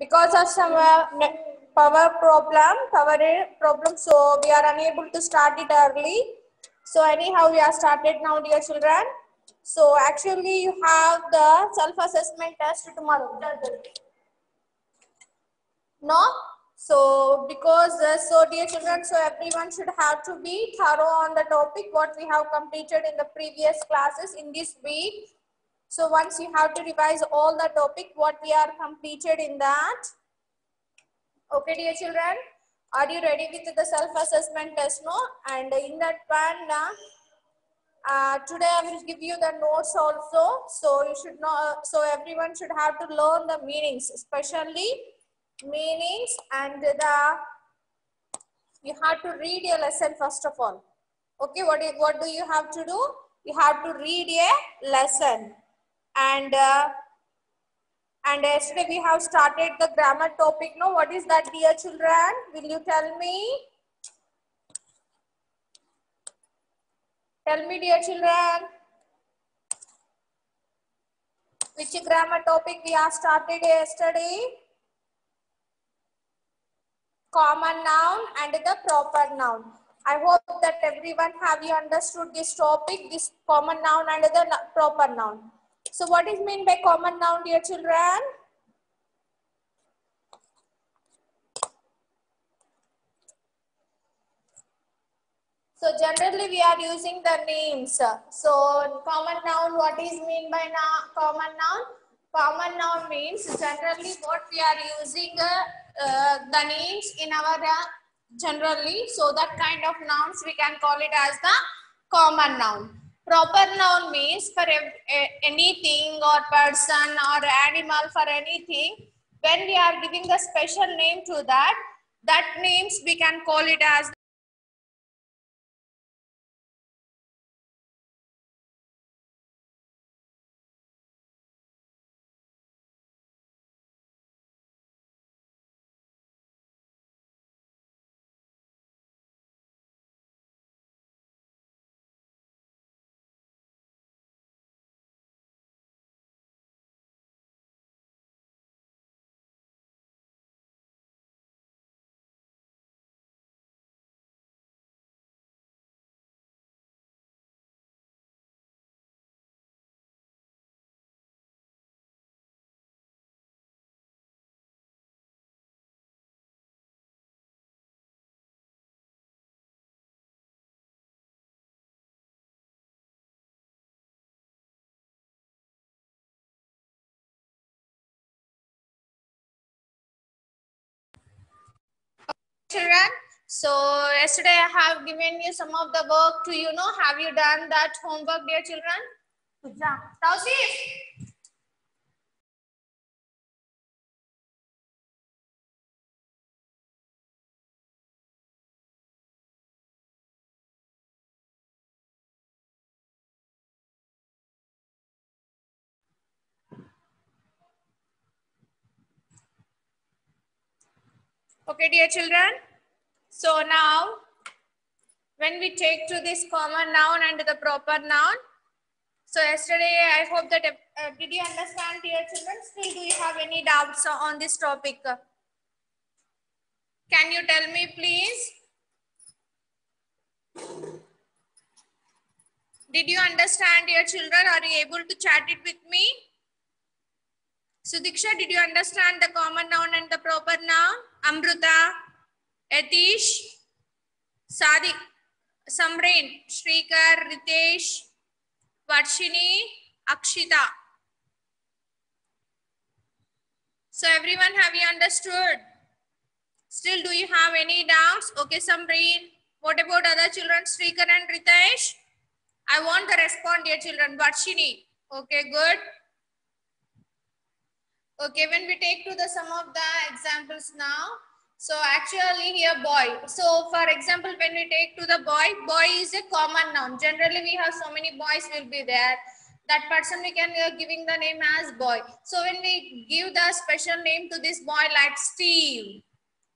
because of some uh, power problem, power problem, so we are unable to start it early. So anyhow, we are started now, dear children. So actually, you have the self-assessment test tomorrow. No? So because, uh, so dear children, so everyone should have to be thorough on the topic what we have completed in the previous classes in this week. So once you have to revise all the topic what we are completed in that. Okay, dear children, are you ready with the self-assessment test? No? And in that one, uh, uh, today I will give you the notes also. So you should know, so everyone should have to learn the meanings, especially meanings and the, you have to read your lesson first of all. Okay, what, do- what do you have to do? You have to read a lesson. And uh, and yesterday we have started the grammar topic. No, what is that, dear children? Will you tell me? Tell me, dear children. Which grammar topic we have started yesterday? Common noun and the proper noun. I hope that everyone have you understood this topic, this common noun and the proper noun. So what is mean by common noun, dear children? So generally we are using the names. So common noun, what is mean by common noun? Common noun means generally what we are using uh, uh, the names in our uh, generally. So that kind of nouns we can call it as the common noun. Proper noun means for anything or person or animal for anything. When we are giving the special name to that, that names we can call it as children. So yesterday I have given you some of the work to you know. Have you done that homework, dear children? Tausif. Okay, dear children. So now, when we take to this common noun and the proper noun, so yesterday I hope that uh, did you understand, dear children? Still, do you have any doubts on this topic? Can you tell me, please? Did you understand, dear children? Are you able to chat it with me? Sudiksha, did you understand the common noun and the proper noun? Amruta, Etish, Sadik, Samrain, Shrikar, Ritesh, Varshini, Akshita. So everyone, have you understood? Still, do you have any doubts? Okay, Samrain. What about other children, Shrikar and Ritesh? I want the respond, dear children. Varshini. Okay, good. Okay, when we take to the some of the examples now. So actually here boy. So for example, when we take to the boy, boy is a common noun. Generally we have so many boys will be there. That person we can uh, giving the name as boy. So when we give the special name to this boy like Steve,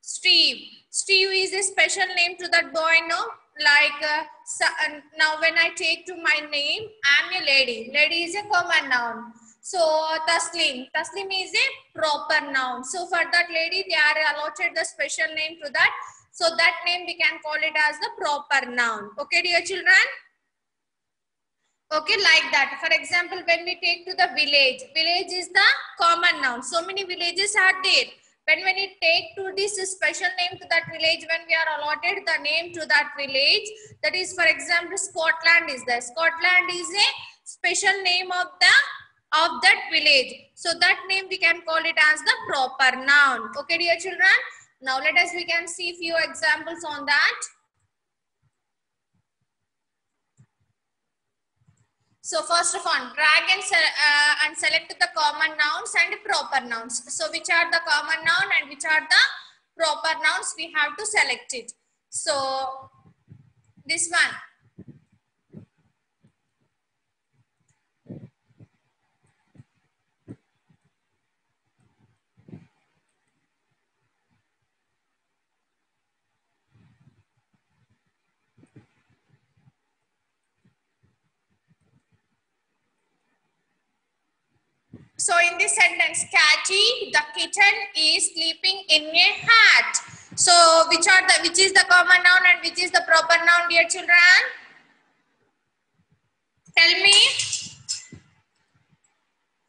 Steve. Steve is a special name to that boy, no? Like, uh, so, uh, now when I take to my name, I'm a lady. Lady is a common noun. So Taslim, Taslim is a proper noun. So for that lady, they are allotted the special name to that. So that name we can call it as the proper noun. Okay, dear children? Okay, like that. For example, when we take to the village, village is the common noun. So many villages are there. When, when we take to this special name to that village, when we are allotted the name to that village, that is, for example, Scotland is there. Scotland is a special name of the of that village. So that name we can call it as the proper noun. Okay, dear children. Now let us we can see few examples on that. So first of all, drag and, uh, and select the common nouns and proper nouns. So which are the common noun and which are the proper nouns we have to select it. So this one So in this sentence, Catty, the kitten is sleeping in a hat. So which are the which is the common noun and which is the proper noun, dear children? Tell me.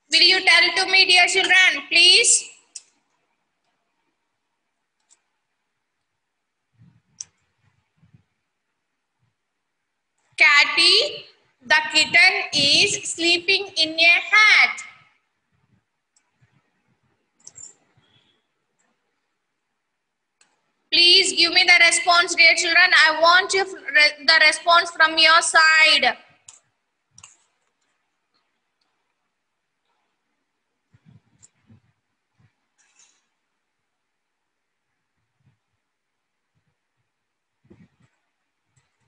Will you tell to me, dear children, please? Catty, the kitten is sleeping in a hat. Please give me the response, dear children. I want you the response from your side.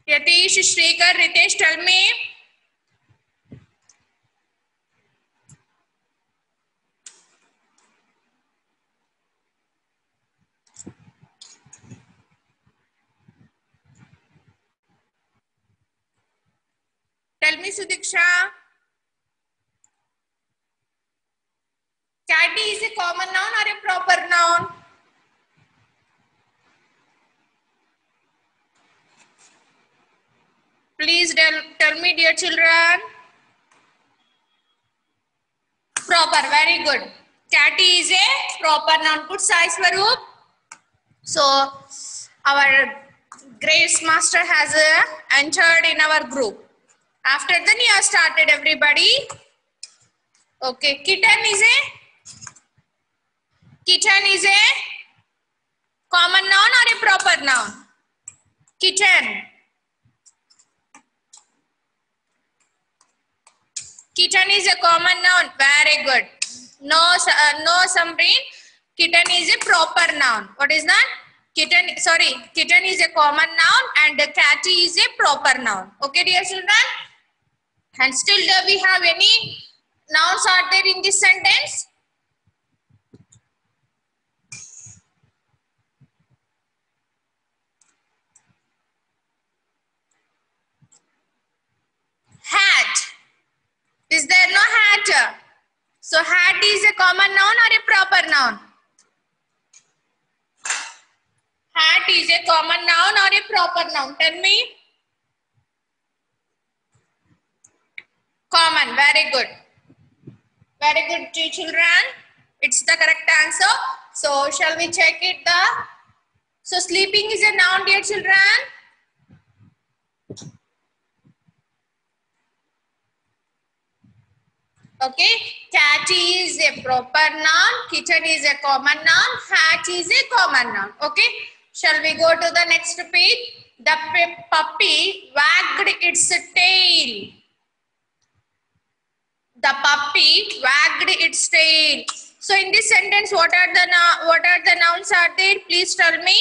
Yatish, Shrikar, Ritesh, tell me. Tell me, Sudiksha. Caddy is a common noun or a proper noun? Please tell, tell me, dear children. Proper, very good. Catty is a proper noun. Good size, Varoop. So, our Grace Master has uh, entered in our group. After you have started everybody. Okay, kitten is a kitten is a common noun or a proper noun? Kitten. Kitten is a common noun. Very good. No, uh, no, Samreen. Kitten is a proper noun. What is that? Kitten, sorry, kitten is a common noun and catty is a proper noun. Okay, dear children? And still do we have any nouns are there in this sentence? Hat. Is there no hat? So hat is a common noun or a proper noun? Hat is a common noun or a proper noun? Tell me. Common, very good. Very good, two children. It's the correct answer. So, shall we check it? The So, sleeping is a noun, dear children. Okay, cat is a proper noun, kitten is a common noun, hat is a common noun. Okay, shall we go to the next page? The puppy wagged its tail. The puppy wagged its tail. So in this sentence, what are the what are the nouns are there? Please tell me.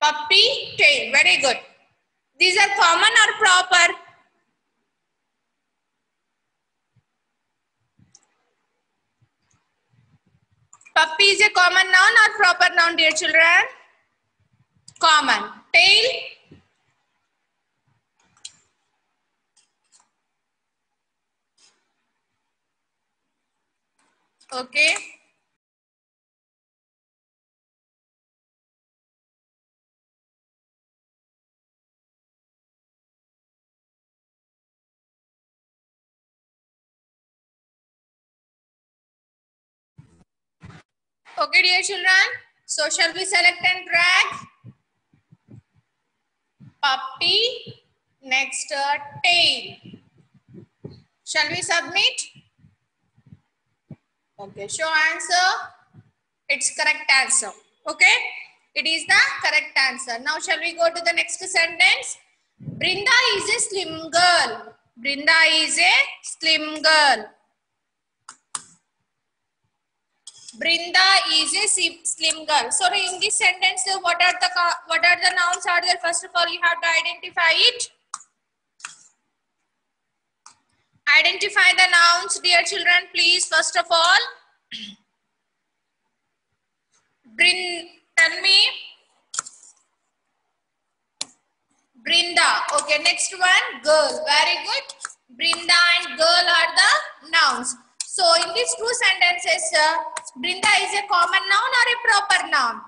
Puppy, tail. Very good. These are common or proper? Puppy is a common noun or proper noun, dear children? Common. Tail. Okay. Okay, dear children. So shall we select and drag? Puppy. Next, uh, tail. Shall we submit? Okay, show answer. It's correct answer. Okay, it is the correct answer. Now, shall we go to the next sentence? Brinda is a slim girl. Brinda is a slim girl. Brinda is a slim girl. So in this sentence, what are the what are the nouns are there? First of all, you have to identify it. Identify the nouns, dear children, please. First of all, Brin, tell me. Brinda. Okay, next one, girl. Very good. Brinda and girl are the nouns. So in these two sentences, uh, Brinda is a common noun or a proper noun?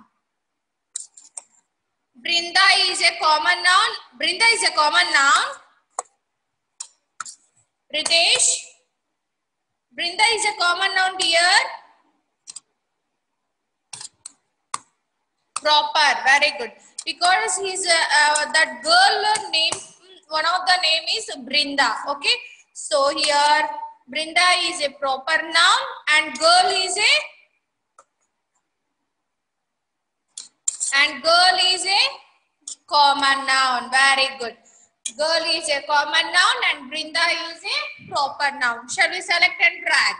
Brinda is a common noun. Brinda is a common noun. Ritesh. Brinda is a common noun dear. Proper. Very good. Because he's uh, uh, that girl name, one of the name is Brinda. Okay. So here Brinda is a proper noun and girl is a and girl is a common noun. Very good. Girl is a common noun and Brinda is a proper noun. Shall we select and drag?